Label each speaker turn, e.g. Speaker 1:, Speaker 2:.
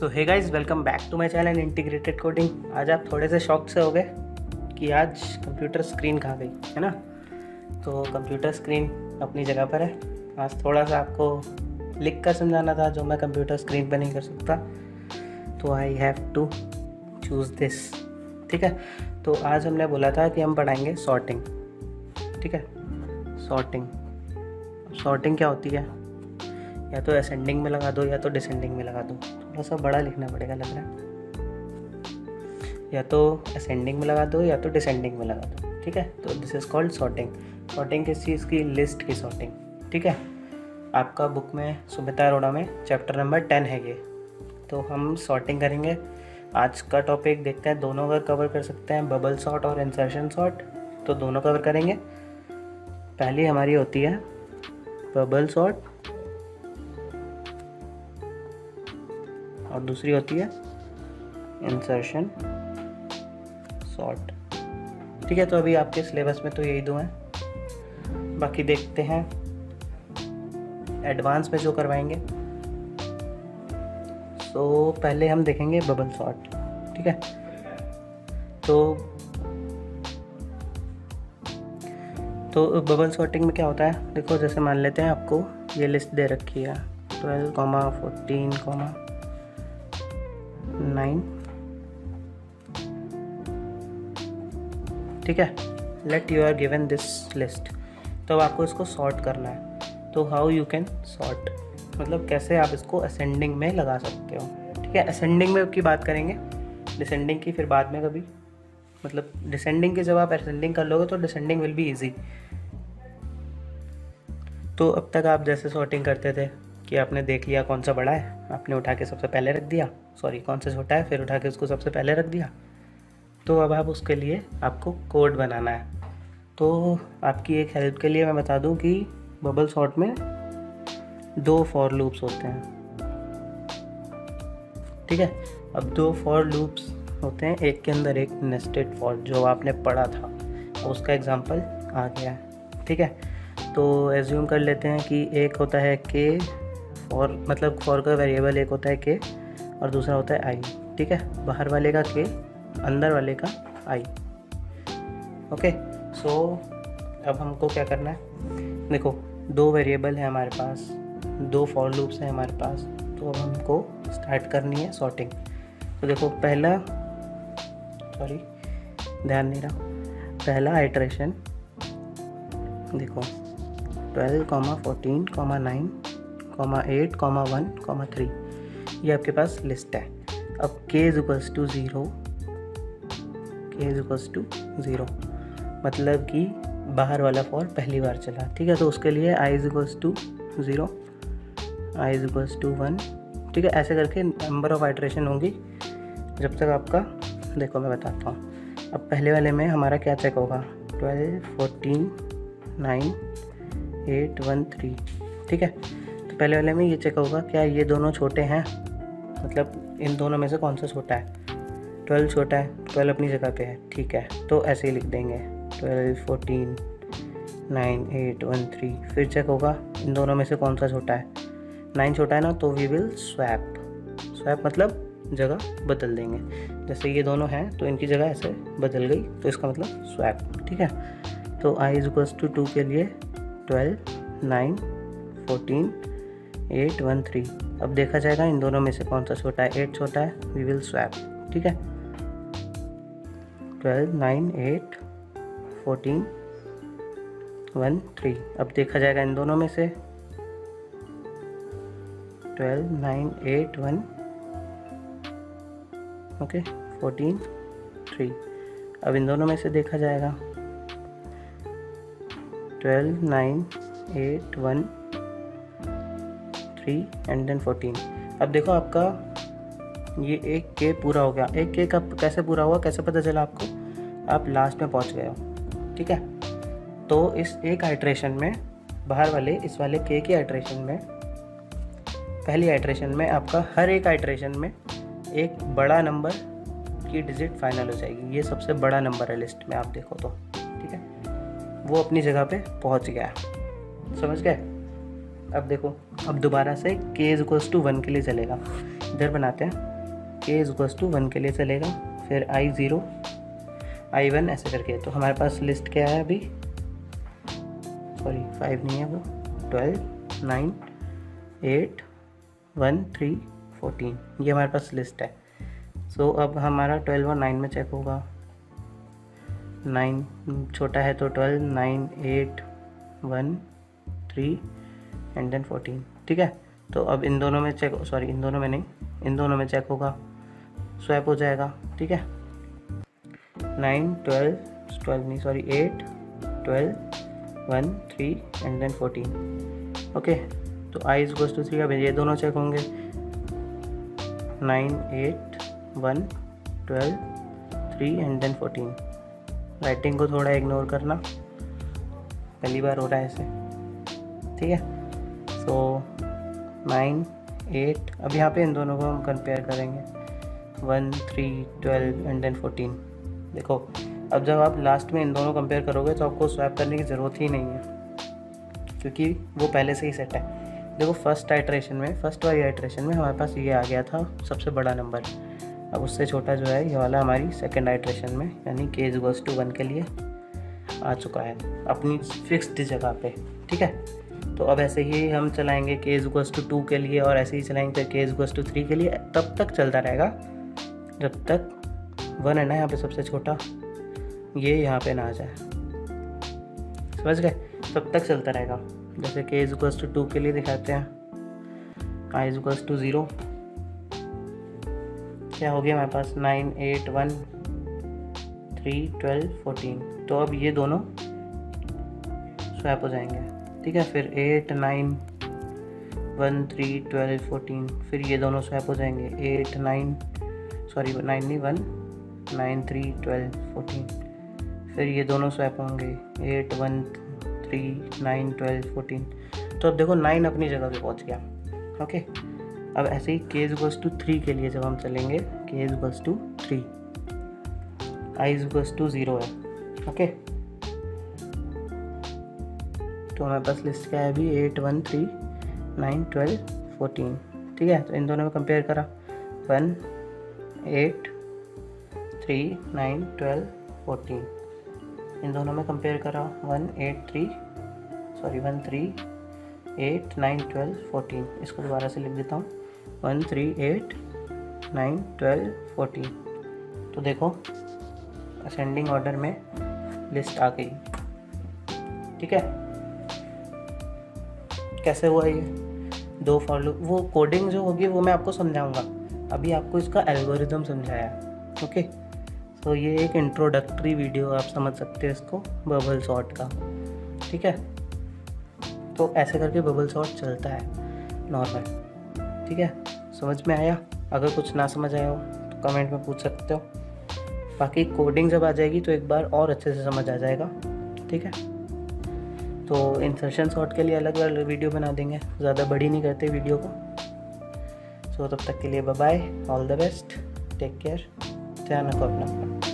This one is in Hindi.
Speaker 1: So hey guys welcome back to my channel integrated coding आज आप थोड़े से शौक से हो गए कि आज कंप्यूटर स्क्रीन कहाँ गई, है ना? तो कंप्यूटर स्क्रीन अपनी जगह पर है। आज थोड़ा सा आपको लिख कर समझाना था जो मैं कंप्यूटर स्क्रीन पर नहीं कर सकता। तो I have to choose this ठीक है? तो आज हमने बोला था कि हम पढ़ाएँगे सॉर्टिंग ठीक है? सॉर्टिंग सॉर्टिंग क्या होती है? या तो असेंडिंग में लगा दो, या तो डिसेंडिंग में लगा दो। थोड़ा सा बड़ा लिखना पड़ेगा लग रहा है। या तो असेंडिंग में लगा दो, या तो डिसेंडिंग में लगा दो, ठीक है? तो this is called sorting sorting किस चीज़ की? लिस्ट की सॉर्टिंग ठीक है? आपका बुक में, सुमिता अरोड़ा में चैप्टर नंबर टेन है ये। तो हम सॉर्टिंग करेंगे। आज का टॉपिक देखते हैं, दोनों अगर कवर कर सकते हैं बबल सॉर्ट और इंसर्शन सॉर्ट तो दोनों कवर करेंगे। पहली हमारी होती है बबल सॉर्ट और दूसरी होती है इंसर्शन सॉर्ट ठीक है तो अभी आपके सिलेबस में तो यही दो हैं। बाकी देखते हैं एडवांस में जो करवाएँगे। तो पहले हम देखेंगे बबल सॉर्ट ठीक है? तो तो बबल सॉर्टिंग में क्या होता है? देखो, जैसे मान लेते हैं आपको ये लिस्ट दे रखी है twelve comma fourteen comma nine. ठीक है? Let you are given this list तो अब आपको इसको सॉर्ट करना है। तो हाउ यू कैन सॉर्ट मतलब कैसे आप इसको असेंडिंग में लगा सकते हो? ठीक है? असेंडिंग में की बात करेंगे। डिसेंडिंग की फिर बाद में कभी। मतलब डिसेंडिंग की जब आप असेंडिंग कर लोगे तो डिसेंडिंग विल बी ईजी तो अब तक आप जैसे सॉर्टिंग करते थे कि आपने देख लिया कौन सा बड़ा है, आपने उठा के सबसे पहले रख दिया। सॉरी कौन सा छोटा है, फिर उठा के उसको सबसे पहले रख दिया। तो अब आप उसके लिए आपको कोड बनाना है। तो आपकी एक हेल्प के लिए मैं बता दूँ कि बबल सॉर्ट में दो फॉर लूप्स होते हैं। ठीक है? अब दो फॉर लूप्स होते हैं, एक के अंदर एक नेस्टेड फॉर जो आपने पढ़ा था। उसका एग्जांपल आ गया है। ठीक है? तो एज्यूम कर लेते हैं कि एक होता है के और मतलब फॉर का वेरिएबल एक होता है के और दूसरा होता है आई, ठीक है? बाहर वाले का के, अंदर वाले का आई। ओके सो अब हमको क्या करना है? देखो, दो वेरिएबल है हमारे पास, दो फॉर लूप्स हैं हमारे पास तो अब हमको स्टार्ट करनी है सॉर्टिंग तो देखो, पहला सॉरी ध्यान नहीं रहा। पहला आइट्रेशन देखो twelve comma fourteen comma nine comma eight comma one comma three ये आपके पास लिस्ट है। अब K is equals to zero K is equals to zero मतलब कि बाहर वाला फॉर पहली बार चला। ठीक है तो उसके लिए I is equals to zero I is equals to one ठीक है, ऐसे करके नंबर ऑफ़ आइट्रेशन होंगी। जब तक आपका, देखो मैं बताता हूँ। अब पहले वाले में हमारा क्या चेक होगा? Twelve fourteen nine eight one three ठीक है तो पहले वाले में ये चेक होगा, क्या ये दोनों छोटे हैं? मतलब इन दोनों में से कौन सा छोटा है? ट्वेल्व छोटा है ट्वेल्व अपनी जगह पे है, ठीक है। तो ऐसे ही लिख देंगे। Twelve fourteen nine eight one three फिर चेक होगा, इन दोनों में से कौन सा छोटा है? नाइन छोटा है ना तो वी विल स्वैप स्वैप मतलब जगह बदल देंगे। जैसे ये दोनों हैं तो इनकी जगह ऐसे बदल गई तो इसका मतलब स्वैप ठीक है? तो I is equals to two के लिए twelve nine fourteen eight one three अब देखा जाएगा इन दोनों में से कौन सा छोटा है एट छोटा है वी विल स्वैप ठीक है? Twelve nine eight fourteen one three अब देखा जाएगा इन दोनों में से। Twelve nine eight one okay fourteen three अब इन दोनों में से देखा जाएगा। Twelve nine eight one three and then fourteen अब देखो आपका ये एक के पूरा हो गया। एक के कब, कैसे पूरा हुआ, कैसे पता चला आपको? आप लास्ट में पहुँच गए हो, ठीक है? तो इस एक आइट्रेशन में, बाहर वाले, इस वाले के की आइट्रेशन में, पहली आइट्रेशन में आपका हर एक आइट्रेशन में एक बड़ा नंबर की डिजिट फाइनल हो जाएगी। ये सबसे बड़ा नंबर है लिस्ट में, आप देखो तो ठीक है? वो अपनी जगह पे पहुँच गया। समझ गए? अब देखो अब दोबारा से के इज़ इक्वल्स टू वन के लिए चलेगा। इधर बनाते हैं। के इज़ टू वन के लिए चलेगा। फिर आई ज़ीरो आई वन ऐसे करके। तो हमारे पास लिस्ट क्या है अभी? सॉरी फाइव नहीं है वो। Twelve nine eight one three fourteen ये हमारे पास लिस्ट है। सो so, अब हमारा ट्वेल्व और नाइन में चेक होगा। नाइन छोटा है तो twelve nine eight one three and then fourteen ठीक है? तो अब इन दोनों में चेक सॉरी इन दोनों में नहीं, इन दोनों में चेक होगा। स्वैप हो जाएगा, ठीक है? नाइन ट्वेल्व ट्वेल्व नहीं sorry eight twelve one three and then fourteen okay तो I is goes to three अब ये दोनों चेक होंगे। Nine eight one twelve three and then fourteen writing को थोड़ा इग्नोर करना। पहली बार हो रहा है ऐसे, ठीक है? So nine, eight. अब यहाँ पे इन दोनों को हम कंपेयर करेंगे। One, three, twelve and then fourteen देखो, अब जब आप लास्ट में इन दोनों कंपेयर करोगे तो आपको स्वैप करने की ज़रूरत ही नहीं है। क्योंकि वो पहले से ही सेट है। देखो फ़र्स्ट आइट्रेशन में फ़र्स्ट वाली आइट्रेशन में हमारे पास ये आ गया था, सबसे बड़ा नंबर अब उससे छोटा जो है, ये वाला हमारी सेकेंड आइट्रेशन में, यानी के इज़ टू वन के लिए आ चुका है। अपनी फिक्स्ड जगह पे, ठीक है? तो अब ऐसे ही हम चलाएँगे के इज़ गोस टू टू के लिए और ऐसे ही चलाएँगे के इज़ गोस टू थ्री के लिए। तब तक चलता रहेगा। जब तक वन है ना यहाँ पे सबसे छोटा। ये यहाँ पे ना आ जाए। समझ गए? तब तक चलता रहेगा। जैसे के इज़ टू टू के लिए दिखाते हैं। आई इज़ टू ज़ीरो क्या हो गया हमारे पास? Nine eight one three twelve fourteen तो अब ये दोनों स्वैप हो जाएँगे। ठीक है, फिर eight nine one three twelve fourteen फिर ये दोनों स्वैप हो जाएँगे। एट नाइन सॉरी नाइन नहीं one nine three twelve fourteen फिर ये दोनों स्वैप होंगे। Eight one three nine twelve fourteen तो अब देखो नाइन अपनी जगह पे पहुँच गया। ओके अब ऐसे ही केज बस टू थ्री के लिए जब हम चलेंगे केज बस टू थ्री आई इज़ बस टू ज़ीरो है। ओके तो हमारे पास लिस्ट क्या है अभी? Eight one three nine twelve fourteen ठीक है? तो इन दोनों में कंपेयर करा. One eight three nine twelve fourteen इन दोनों में कंपेयर करा. One eight three sorry one three eight nine twelve fourteen इसको दोबारा से लिख देता हूँ. One three eight nine twelve fourteen तो देखो असेंडिंग ऑर्डर में लिस्ट आ गई. ठीक है? कैसे हुआ ये? दो फॉलो वो कोडिंग जो होगी, वो मैं आपको समझाऊँगा। अभी आपको इसका एल्गोरिदम समझाया ओके तो ये एक इंट्रोडक्टरी वीडियो आप समझ सकते हो इसको बबल शॉट का, ठीक है? तो ऐसे करके बबल शॉट चलता है नॉर्मल ठीक है? समझ में आया? अगर कुछ ना समझ आया हो तो कमेंट में पूछ सकते हो। बाकी कोडिंग जब आ जाएगी तो एक बार और अच्छे से समझ आ जाएगा, ठीक है? तो इंसर्शन शॉट के लिए अलग अलग वीडियो बना देंगे। ज़्यादा बड़ी नहीं करते वीडियो को। सो तब तक के लिए bye all the best take care ध्यान रखो अपना।